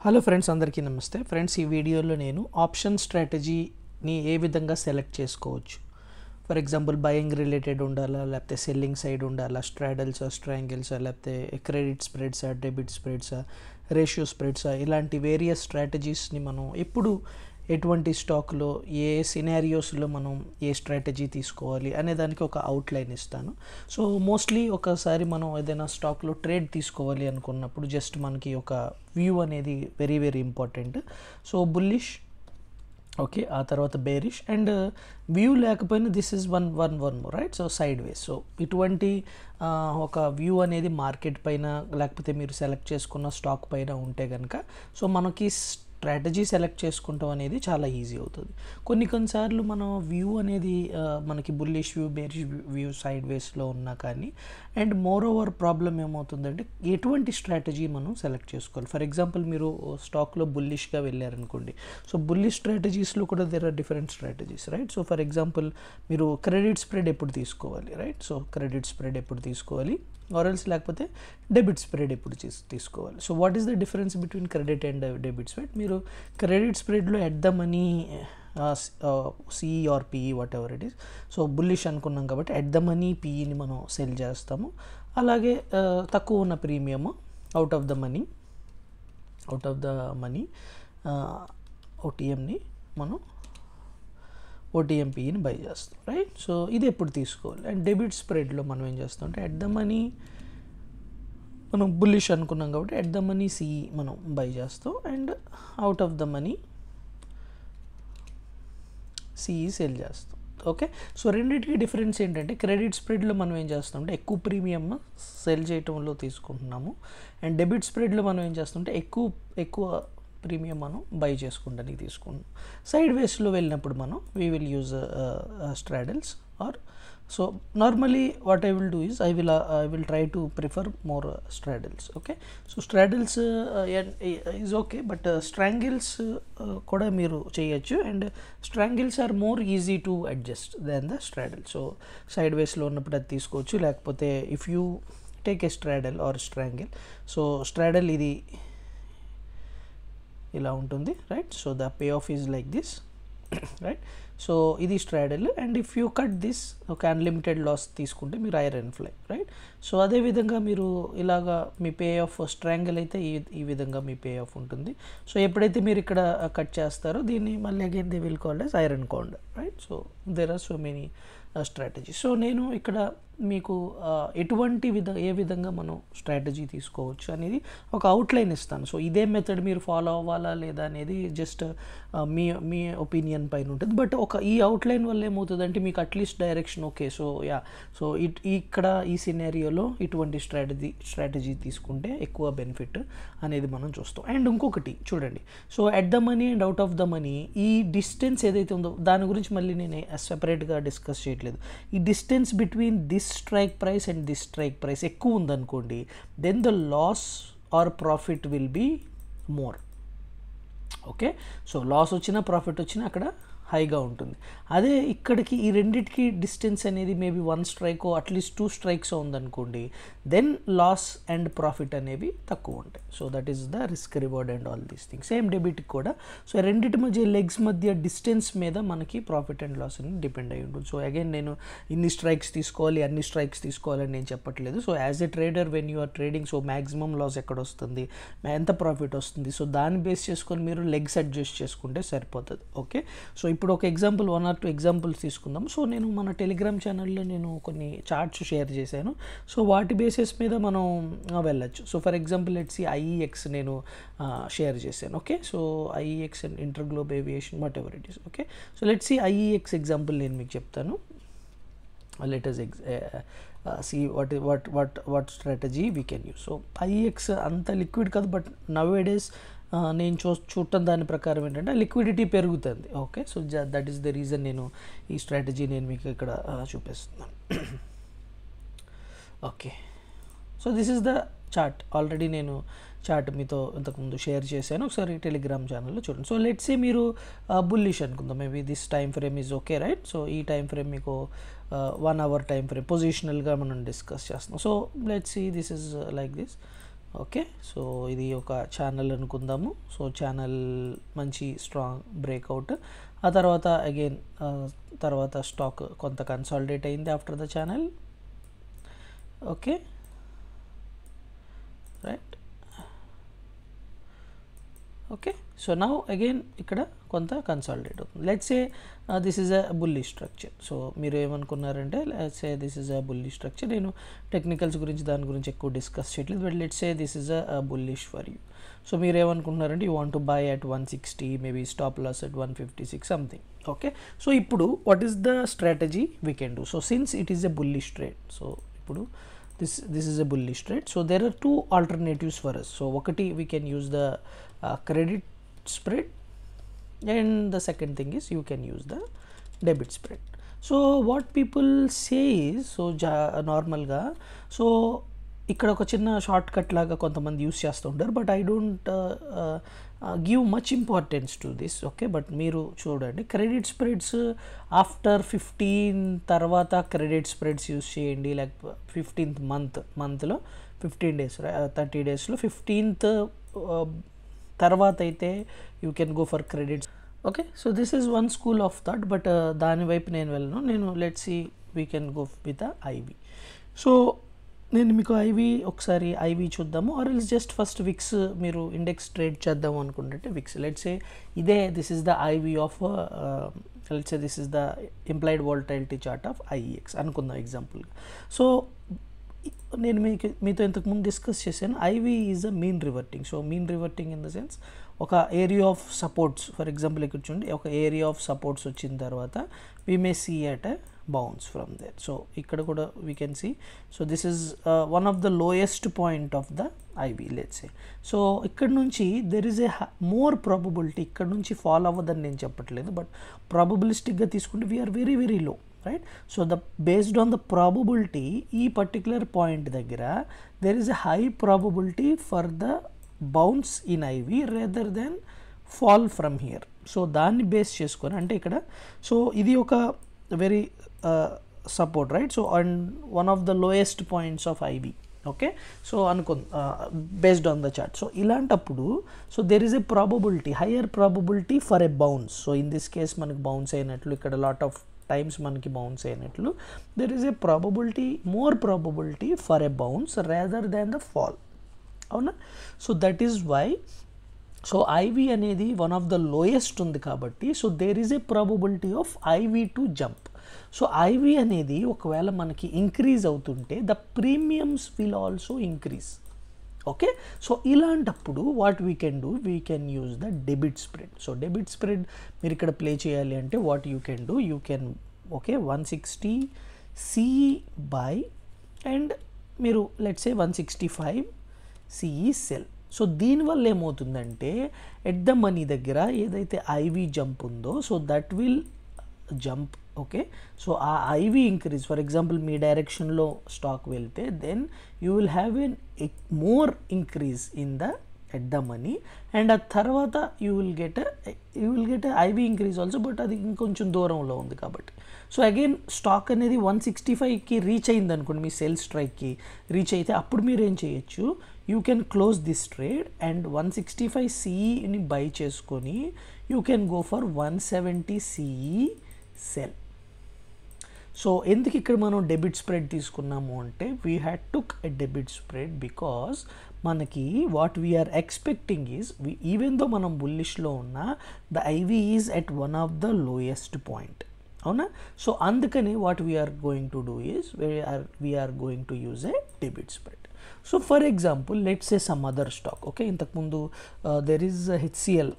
Hello friends అందరికీ నమస్తే. Friends ఈ వీడియోలో నేను ఆప్షన్ స్ట్రాటజీని ఏ విధంగా సెలెక్ట్ చేసుకోవచ్చు? ఫర్ ఎగ్జాంపుల్ బయింగ్ రిలేటెడ్ ఉండాలా లేకపోతే సెల్లింగ్ సైడ్ ఉండాలా స్ట్రాడల్సా స్ట్రాంగిల్సా లేకపోతే క్రెడిట్ స్ప్రెడ్సా డెబిట్ స్ప్రెడ్సా రేషియో స్ప్రెడ్సా ఇలాంటి వేరియస్ స్ట్రాటజీస్ని మనం ఎప్పుడు ఎటువంటి స్టాక్లో ఏ సినారియోస్లో మనం ఏ స్ట్రాటజీ తీసుకోవాలి అనే దానికి ఒక అవుట్లైన్ ఇస్తాను. సో మోస్ట్లీ ఒకసారి మనం ఏదైనా స్టాక్లో ట్రేడ్ తీసుకోవాలి అనుకున్నప్పుడు జస్ట్ మనకి ఒక వ్యూ అనేది very very important. So bullish okay ఆ తర్వాత బేరిష్ అండ్ వ్యూ లేకపోయినా this is one one one right? So sideways so ఇటువంటి ఒక వ్యూ అనేది మార్కెట్ పైన లేకపోతే మీరు సెలెక్ట్ చేసుకున్న స్టాక్ పైన ఉంటే కనుక సో మనకి స్ట్రాటజీ సెలెక్ట్ చేసుకుంటాం అనేది చాలా ఈజీ అవుతుంది. కొన్ని కొన్నిసార్లు మనం వ్యూ అనేది మనకి bullish view bearish view side వేస్లో ఉన్నా కానీ అండ్ మోర్ ఓవర్ ప్రాబ్లం ఏమవుతుందంటే ఎటువంటి స్ట్రాటజీ మనం సెలెక్ట్ చేసుకోవాలి. ఫర్ ఎగ్జాంపుల్ మీరు స్టాక్లో బుల్లిష్గా వెళ్ళారనుకోండి సో బుల్లిష్ స్ట్రాటజీస్లో కూడా there are different strategies right so for example మీరు క్రెడిట్ స్ప్రెడ్ ఎప్పుడు తీసుకోవాలి రైట్ సో క్రెడిట్ స్ప్రెడ్ ఎప్పుడు తీసుకోవాలి? ఆర్ఎల్స్ లేకపోతే డెబిట్ స్ప్రెడ్ ఎప్పుడు తీసుకోవాలి. So what is the difference between credit and debit spread మీరు credit స్ప్రెడ్లో at the money CE or PE whatever it is so bullish అనుకున్నాం కాబట్టి ఎట్ ద మనీ పిఈని మనం సెల్ చేస్తాము. అలాగే తక్కువ ఉన్న premium out of the money out of the money ఓటీఎంని మనం ఓటీఎంపీని బై చేస్తాం రైట్ సో ఇది ఎప్పుడు తీసుకోవాలి? అండ్ డెబిట్ స్ప్రెడ్లో మనం ఏం చేస్తాం అంటే ఎట్ ద మనీ మనం బుల్లిష్ అనుకున్నాం కాబట్టి ఎట్ ద మనీ సి మనం బై చేస్తాం. And out of the money CE sell చేస్తాం ఓకే సో రెండింటికి డిఫరెన్స్ ఏంటంటే క్రెడిట్ స్ప్రెడ్లో మనం ఏం చేస్తాం అంటే ఎక్కువ ప్రీమియం సెల్ చేయటంలో తీసుకుంటున్నాము. అండ్ డెబిట్ స్ప్రెడ్లో మనం ఏం చేస్తామంటే ఎక్కువ ఎక్కువ ప్రీమియం మనం బై చేసుకుంటానికి తీసుకుంటాం. సైడ్ వేస్లో వెళ్ళినప్పుడు మనం we will use straddles or so normally what I will do is I will I will try to prefer more straddles okay so straddles is okay but strangles కూడా మీరు చేయొచ్చు. And strangles are more easy to adjust then the straddle so side వేస్లో ఉన్నప్పుడు అది తీసుకోవచ్చు. లేకపోతే if you take a straddle or strangle so straddle ఇది ఇలా ఉంటుంది right so the payoff is like this right so ఇది straddle and if you cut this ఒక అన్లిమిటెడ్ లాస్ తీసుకుంటే మీరు ఐరన్ ఫ్లై రైట్ సో అదేవిధంగా మీరు ఇలాగా మీ పే ఆఫ్ స్ట్రాంగిల్ అయితే ఈ ఈ విధంగా మీ పే ఆఫ్ ఉంటుంది. సో ఎప్పుడైతే మీరు ఇక్కడ uh, కట్ చేస్తారో దీన్ని మళ్ళీ again they will called as iron condor right so there are so many strategy so నేను ఇక్కడ మీకు ఎటువంటి విధ ఏ విధంగా మనం స్ట్రాటజీ తీసుకోవచ్చు అనేది ఒక అవుట్లైన్ ఇస్తాను. సో ఇదే మెథడ్ మీరు ఫాలో అవ్వాలా లేదా అనేది జస్ట్ మీ మీ ఒపీనియన్ పైన ఉంటుంది. బట్ ఒక ఈ అవుట్లైన్ వల్ల ఏమవుతుందంటే మీకు at least direction okay so yeah so it ఇక్కడ ఈ సినారియోలో ఇటువంటి స్ట్రాటజీ స్ట్రాటజీ తీసుకుంటే ఎక్కువ బెనిఫిట్ అనేది మనం చూస్తాం. అండ్ ఇంకొకటి చూడండి. So at the money and out of the money ఈ డిస్టెన్స్ ఏదైతే ఉందో దాని గురించి మళ్ళీ నేను సెపరేట్గా డిస్కస్ చేయట్లేదు. ఈ distance between this strike price and this strike price ఎక్కువ ఉందనుకోండి then the loss or profit will be more okay so loss వచ్చినా ప్రాఫిట్ వచ్చినా అక్కడ హైగా ఉంటుంది. అదే ఇక్కడికి ఈ రెండిటికి డిస్టెన్స్ అనేది మేబీ వన్ స్ట్రైకో అట్లీస్ట్ టూ స్ట్రైక్స్ ఉందనుకోండి దెన్ లాస్ అండ్ ప్రాఫిట్ అనేవి తక్కువ ఉంటాయి. So that is the risk reward and all these things. Same డెబిట్కి కూడా. సో రెండింటి మధ్య లెగ్స్ మధ్య డిస్టెన్స్ మీద మనకి ప్రాఫిట్ అండ్ లాస్ అనేది డిపెండ్ అయి ఉంటుంది. సో అగైన్ నేను ఇన్ని స్ట్రైక్స్ తీసుకోవాలి అన్ని స్ట్రైక్స్ తీసుకోవాలని నేను చెప్పట్లేదు. So as a trader when you are trading so maximum loss ఎక్కడ వస్తుంది ఎంత ప్రాఫిట్ వస్తుంది సో దాన్ని బేస్ చేసుకొని మీరు లెగ్స్ అడ్జస్ట్ చేసుకుంటే సరిపోతుంది. ఓకే? సో ఇప్పుడు ఒక example one or two examples తీసుకుందాం. సో నేను మన టెలిగ్రామ్ ఛానల్లో నేను కొన్ని చార్ట్స్ షేర్ చేశాను. సో వాటి బేసిస్ మీద మనం వెళ్ళచ్చు. So for example let's IEX నేను షేర్ చేశాను. Okay so IEX and InterGlobe Aviation whatever it is okay so let's see IEX example నేను మీకు చెప్తాను. Letters us see what what what what strategy we can what so IX అంత liquid కాదు but now days నేను చూ చూడటం దాని ప్రకారం ఏంటంటే లిక్విడిటీ పెరుగుతుంది. Okay? So that is the reason నేను ఈ స్ట్రాటజీ నేను మీకు ఇక్కడ చూపిస్తున్నాను. Okay. So this is the chart already నేను చార్ట్ మీతో ఇంతకుముందు షేర్ చేశాను. ఒకసారి టెలిగ్రామ్ ఛానల్లో చూడండి. సో లెట్ సే మీరు బుల్లిష్ అనుకుందాం. Maybe this time frame is okay right so ఈ టైం ఫ్రేమ్ మీకు వన్ అవర్ టైం ఫ్రేమ్ పొజిషనల్గా మనం డిస్కస్ చేస్తున్నాం. So let's see this is like this okay. So ఇది ఒక ఛానల్ అనుకుందాము. సో ఛానల్ మంచి స్ట్రాంగ్ బ్రేక్అవుట్ ఆ తర్వాత అగైన్ తర్వాత స్టాక్ కొంత కన్సాలిడేట్ అయింది after the channel okay. Right okay so now again ఇక్కడ కొంత కన్సాలిడేట్ అవుతుంది. Let's say this is a bully structure so మీరు ఏమనుకున్నారంటే let's say this is a bully structure నేను టెక్నికల్స్ గురించి దాని గురించి ఎక్కువ డిస్కస్ చేయట్లేదు. But let's say this is a bullish for you so మీరు ఏమనుకుంటున్నారంటే you want to buy at one sixty maybe stop loss at one fifty six something okay so ఇప్పుడు what is the strategy we can do so since it is a bullish trade so ఇప్పుడు this this is a bullish trade. So there are two alternatives for us. So ఒకటి we can use the uh, credit spread. And the second thing is you can use the debit spread. What people say say so జా నార్మల్గా so ఇక్కడ ఒక చిన్న short cut లాగా కొంతమంది use చేస్తుంటారు but I don't give much importance to this okay but మీరు చూడండి క్రెడిట్ స్ప్రెడ్స్ ఆఫ్టర్ ఫిఫ్టీన్ తర్వాత క్రెడిట్ స్ప్రెడ్స్ యూస్ చేయండి లైక్ ఫిఫ్టీన్త్ మంత్ మంత్లో ఫిఫ్టీన్ డేస్ థర్టీ డేస్లో ఫిఫ్టీన్త్ తర్వాత అయితే you can go for credits okay so this is one school of thought but దాని వైపు నేను వెళ్ళను. నేను let see we can go with IV so నేను మీకు ఐవి ఒకసారి ఐవి చూద్దాము. Or else just first VIX మీరు ఇండెక్స్ ట్రేడ్ చేద్దాము అనుకుంటే విక్స్ లెట్స్ ఏ ఇదే this is the IV of let's say this is the implied volatility chart of IEX అనుకుందాం ఎగ్జాంపుల్గా సో నేను మీకు మీతో ఇంతకుముందు డిస్కస్ చేశాను IV is a mean reverting so mean reverting in the sense ఒక area of supports for example ఇక్కడ చూడండి ఒక ఏరియా ఆఫ్ సపోర్ట్స్ వచ్చిన తర్వాత we may see at a bounce from there so ఇక్కడ కూడా we can see so this is one of the lowest point of the IV let's so ఇక్కడ నుంచి there is a more probability ఇక్కడ నుంచి fall అవ్వదని నేను చెప్పట్లేదు but ప్రాబబిలిస్టిక్గా తీసుకుంటే we are very very low right so the based on the probability ఈ పర్టిక్యులర్ పాయింట్ దగ్గర there is a high probability for the bounce in IV rather than fall from here so దాన్ని base చేసుకొని అంటే ఇక్కడ so ఇది ఒక very support right so and one of the lowest points of IV okay so అనుకో based on the chart so ఇలాంటప్పుడు so there is a probability higher probability for a bounce so in this case మనకి bounce అయినట్లు ఇక్కడ lot of times మనకి bounce అయినట్లు there is a probability more probability for a bounce rather than the fall అవునా? So that is why so IV అనేది one of the lowest ఉంది కాబట్టి so there is a probability of IV to jump so IV అనేది ఒకవేళ మనకి increase అవుతుంటే the premiums will also increase okay? So ఇలాంటప్పుడు what we can do we can use the debit spread. So debit spread మీరు ఇక్కడ play చేయాలి అంటే what you can do you can okay one sixty CE buy and మీరు let's say one sixty five CE sell. So దీనివల్ల ఏమవుతుందంటే at the money దగ్గర ఏదైతే IV jump ఉందో so that will jump okay so ఆ IV increase for example మీ డైరెక్షన్లో stock వెళ్తే then you will have an more increase in the at the money and ఆ తర్వాత you will get you will get IV increase also but అది ఇంకొంచెం దూరంలో ఉంది కాబట్టి. సో అగైన్ స్టాక్ అనేది వన్ సిక్స్టీ ఫైవ్కి రీచ్ అయింది అనుకోండి మీ సెల్ స్ట్రైక్కి రీచ్ అయితే అప్పుడు మీరు ఏం చేయొచ్చు? You can close this trade and one sixty five సిఈని buy చేసుకొని you can go for one seventy CE sell so ఎందుకు ఇక్కడ మనం డెబిట్ స్ప్రెడ్ తీసుకున్నాము అంటే we had took a debit spread because మనకి what we are expecting is even though మనం బుల్లిష్లో ఉన్న the IV is at one of the lowest point అవునా? సో అందుకని what we are going to do is we are we are going to use a debit spread so for example let's say some other stock okay ఇంతకుముందు there is HCL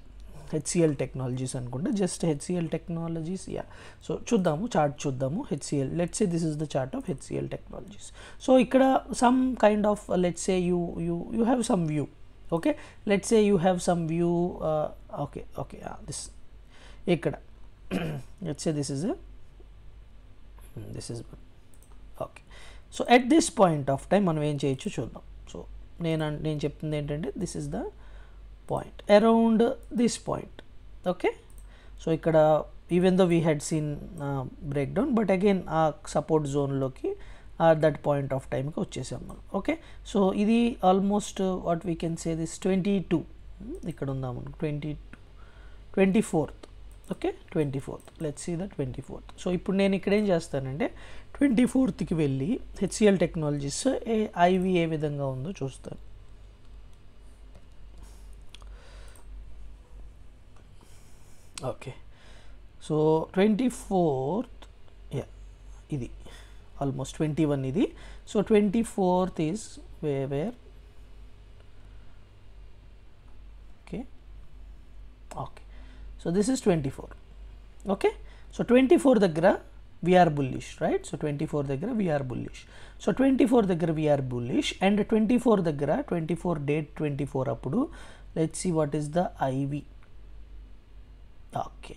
HCL technologies అనుకుంటే. Just HCL technologies yeah. So చూద్దాము chart చూద్దాము. HCL let's say this is the chart of HCL technologies. So ఇక్కడ some kind of let's say you you you have some view okay let's say you have some view okay okay this ఇక్కడ. Let's say this is this is okay so at this point of time మనం ఏం చేయొచ్చు చూద్దాం. So నేను నేను చెప్తుంది ఏంటంటే this is the point around this point okay so ఇక్కడ even though we had seen break down but again ఆ సపోర్ట్ జోన్లోకి దట్ పాయింట్ ఆఫ్ టైంకి వచ్చేసాం మనం ఓకే సో ఇది almost what we can say this twenty two ఇక్కడ ఉందాం మనం twenty two twenty fourth okay twenty fourth let's see the twenty fourth so ఇప్పుడు నేను ఇక్కడ ఏం చేస్తానంటే ట్వంటీ ఫోర్త్కి వెళ్ళి హెచ్సిఎల్ టెక్నాలజీస్ ఏ ఐవి ఏ విధంగా ఉందో చూస్తాను. Okay so twenty fourth yeah ఇది ఆల్మోస్ట్ ట్వంటీ వన్ ఇది so twenty fourth is way where okay okay so this is twenty four okay so twenty four దగ్గర we are bullish right so twenty four దగ్గర we are bullish so twenty four దగ్గర we are bullish and twenty four దగ్గర twenty four date twenty four అప్పుడు let see what is the IV okay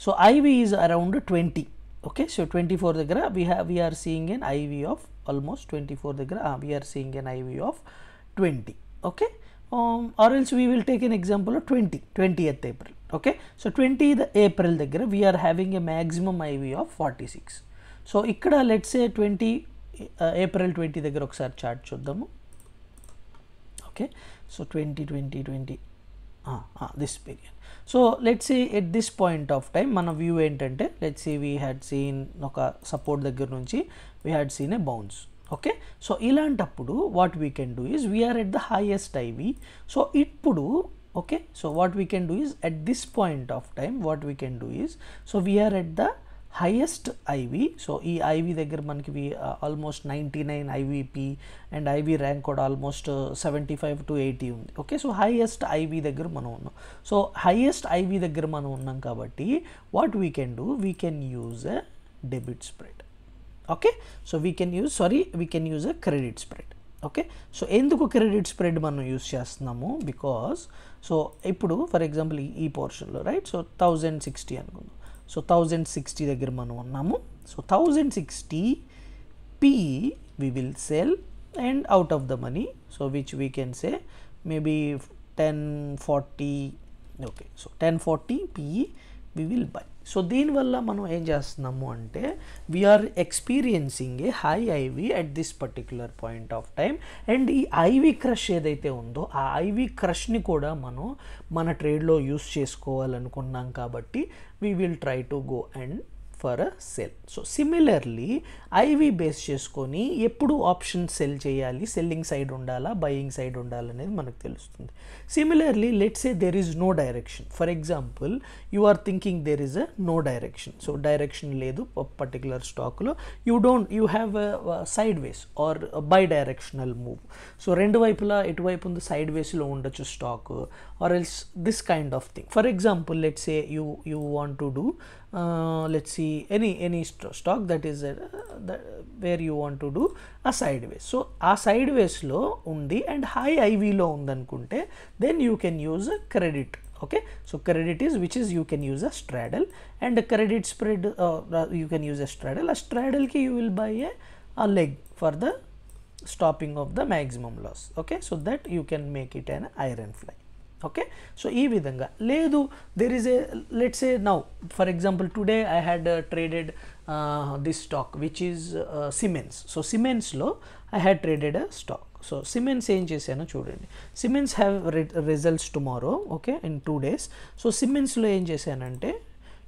so IV is around twenty okay so twenty four దగ్గర we have we're seeing an IV of almost twenty four దగ్గర we're seeing an IV of twenty okay or else we will take an example twenty twenty eighth April okay so twenty the April దగ్గర we're having a maximum IV of forty six so ఇక్కడ let's a twenty April twenty దగ్గర ఒకసారి chart చూద్దాము okay so twenty twenty twenty this period so let's see at this point of time మన view ఏంటంటే let's see we had seen ఒక support దగ్గర నుంచి we had seen a bounce okay so ఇలాంటప్పుడు what we can do is we are at the highest IV so ఇప్పుడు okay so what we can do is at this point of time what we can do is so we are at the highest IV so ఈ IV దగ్గర మనకి almost ninety nine IVP and IV rank కూడా almost seventy five to eighty ఉంది. Okay so highest IV దగ్గర మనం ఉన్నాం. So highest IV దగ్గర మనం ఉన్నాం కాబట్టి what we can do we can use a debit spread okay so we can use sorry we can use a credit spread okay so ఎందుకు credit spread మనం use చేస్తున్నాము? బికాస్ సో ఇప్పుడు for example ఈ పోర్షన్లో right so thousand sixty అనుకుందాం. So thousand sixty దగ్గర మనం ఉన్నాము so thousand sixty P we will sell and out of the money so which we can say maybe 1040 okay so ten forty PE we will buy So దీనివల్ల మనం ఏం చేస్తున్నాము అంటే we are experiencing a high IV at this particular point of time and ఈ IV crush ఏదైతే ఉందో ఆ IV క్రష్ని కూడా మనం మన ట్రేడ్లో యూస్ చేసుకోవాలనుకున్నాం కాబట్టి we will try to go and for a sell. So similarly IV base చేసుకొని ఎప్పుడు ఆప్షన్ సెల్ చేయాలి? సెల్లింగ్ సైడ్ ఉండాలా? బయింగ్ సైడ్ ఉండాలనేది మనకు తెలుస్తుంది. Similarly let's a there is no direction for example you are thinking there is a no direction so direction లేదు particular స్టాక్లో you don't you have sideways or bidirectional move so రెండు వైపులా ఎటువైపు ఉంది? సైడ్ వేస్లో ఉండొచ్చు stock or else this kind of thing for example let's a you you want to do uh, let us see any any st stock that is uh, the, where you want to do a sideways. So, a sideways low undi and high IV low undanukunte then you can use a credit okay. So, credit is which is you can use a straddle and a credit spread uh, you can use a straddle a straddle ki you will buy a, a leg for the stopping of the maximum loss okay. So, that you can make it an iron fly. Okay so ఈ విధంగా. లేదు there is a let's a now for example today I had traded this stock which is Siemens so సిమెన్స్లో I had traded a stock so Siemens ఏం చేశానో చూడండి. Siemens have results tomorrow okay in two days so సిమెన్స్లో ఏం చేశానంటే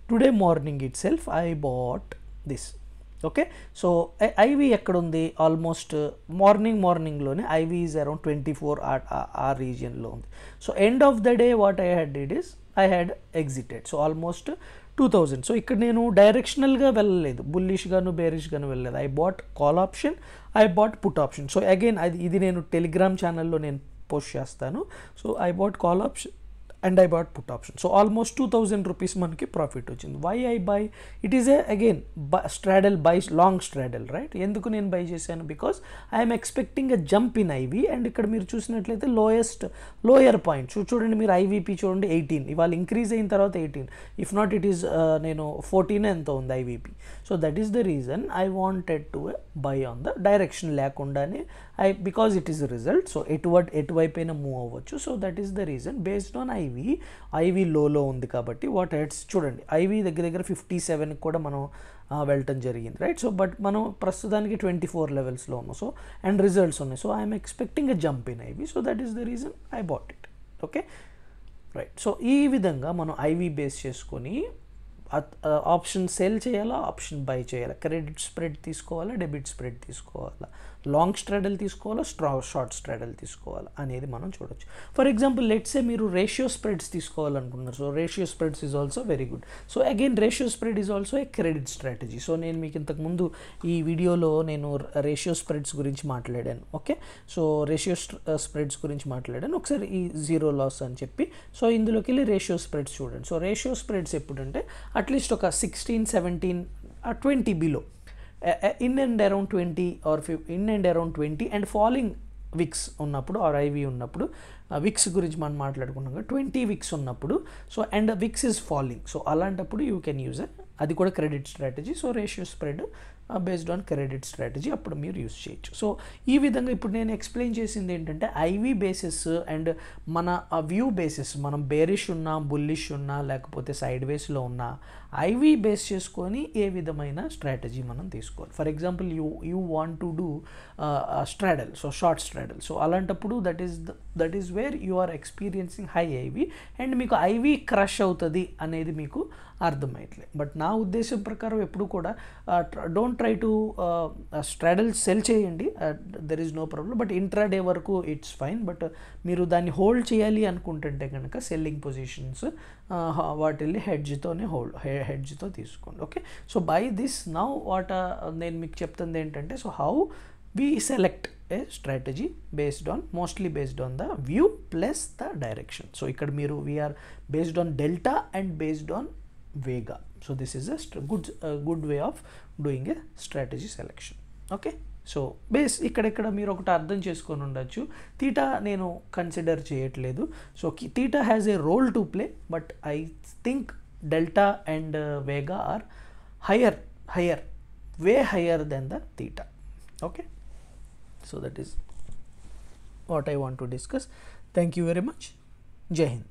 today morning itself I bought this okay so IV ఎక్కడుంది? Almost morning మార్నింగ్లోనే IV is around twenty four ఆ రీజియన్లో ఉంది. So end of the day what I had did is I had exited so almost two thousand so ఇక్కడ నేను డైరెక్షనల్గా వెళ్ళలేదు. బుల్లిష్గాను బేరిష్గాను వెళ్ళలేదు. I bought call option I bought put option so again అది ఇది నేను టెలిగ్రామ్ ఛానల్లో నేను పోస్ట్ చేస్తాను. So I bought call option and I bought put option so almost two thousand rupees మనకి ప్రాఫిట్ వచ్చింది. Why I buy it is a again straddle buy long straddle right ఎందుకు నేను బై చేశాను? Because I'm expecting a jump in IV and ఇక్కడ మీరు చూసినట్లయితే lowest lower point చూడండి మీరు ఐవీపీ చూడండి ఎయిటీన్ ఇవాళ ఇంక్రీజ్ అయిన తర్వాత eighteen if not it is నేను ఫోర్టీన్ ఎంత ఉంది IVP so that is the reason I wanted to buy on the direction లేకుండానే I because it is result so ఎటువట్ ఎటువైపైనా మూవ్ అవ్వచ్చు. So that is the reason based on IV IV IV లోలో ఉంది కాబట్టి what హెడ్స్ చూడండి ఐవి దగ్గర దగ్గర ఫిఫ్టీ సెవెన్కి కూడా మనం వెళ్ళటం జరిగింది రైట్ సో బట్ మనం ప్రస్తుతానికి ట్వంటీ ఫోర్ లెవెల్స్లో ఉన్నాం. సో అండ్ రిజల్ట్స్ ఉన్నాయి. So I'm expecting a jump in IV. So that is the reason I bought it okay right so ఈ విధంగా మనం ఐవి బేస్ చేసుకొని ఆప్షన్ సెల్ చేయాలా ఆప్షన్ బై చేయాలా? క్రెడిట్ స్ప్రెడ్ తీసుకోవాలా డెబిట్ స్ప్రెడ్ తీసుకోవాలా? Long straddle తీసుకోవాలా స్ట్రా షార్ట్ స్ట్రాడల్ తీసుకోవాలా? అనేది మనం చూడొచ్చు. ఫర్ ఎగ్జాంపుల్ లెట్సే మీరు ratio spreads తీసుకోవాలనుకుంటున్నారు. So ratio spreads is also very good so again ratio spread is also a credit strategy so నేను మీకు ఇంతకుముందు ఈ వీడియోలో నేను రేషియో స్ప్రెడ్స్ గురించి మాట్లాడాను. ఓకే సో రేషియో స్ప్రెడ్స్ గురించి మాట్లాడాను. ఒకసారి ఈ జీరో లాస్ అని చెప్పి. సో ఇందులోకి వెళ్ళి రేషియో స్ప్రెడ్స్ చూడండి. సో రేషియో స్ప్రెడ్స్ ఎప్పుడంటే అట్లీస్ట్ ఒక sixteen seventeen twenty below in and around twenty or fif in and around twenty and falling VIX ఉన్నప్పుడు ఆర్ ఐవి ఉన్నప్పుడు విక్స్ గురించి మనం మాట్లాడుకున్నాం కదా ట్వంటీ విక్స్ ఉన్నప్పుడు so and VIX is falling so అలాంటప్పుడు యూ కెన్ యూజ్ అది కూడా credit strategy so ratio spread based on credit strategy అప్పుడు మీరు యూస్ చేయొచ్చు. సో ఈ విధంగా ఇప్పుడు నేను ఎక్స్ప్లెయిన్ చేసింది ఏంటంటే ఐవి బేసిస్ అండ్ మన వ్యూ బేసిస్ మనం బేరిష్ ఉన్నా బుల్లిష్ ఉన్నా లేకపోతే సైడ్ వేస్లో ఉన్నా ఐవి బేస్ చేసుకొని ఏ విధమైన స్ట్రాటజీ మనం తీసుకోవాలి. For example you you want to do straddle so short straddle. So అలాంటప్పుడు that is that is where you are experiencing high IV and మీకు ఐవి క్రష్ అవుతుంది అనేది మీకు అర్థమయ్యట్లే బట్ నా ఉద్దేశం ప్రకారం ఎప్పుడు కూడా don't try to straddle sell చేయండి. There is no problem but intraday వరకు ఇట్స్ ఫైన్. బట్ మీరు దాన్ని హోల్డ్ చేయాలి అనుకుంటుంటే కనుక సెల్లింగ్ పొజిషన్స్ వాటిల్ని హెడ్జ్తోనే హోల్డ్ హెడ్జ్తో తీసుకోండి. Okay? So by this now what నేను మీకు చెప్తుంది ఏంటంటే so how we select a strategy based on mostly based on the view plus the direction. So ఇక్కడ మీరు we are based on delta and based on vega. So this is a good good way of doing a strategy selection. Okay? So base ఇక్కడెక్కడ మీరు ఒకటి అర్థం చేసుకొని ఉండొచ్చు. Theta నేను consider చేయట్లేదు. So theta has a role to play but I think delta and uh, vega are higher, higher, way higher than the theta. Okay. So, that is what I want to discuss. Thank you very much. Jai Hind.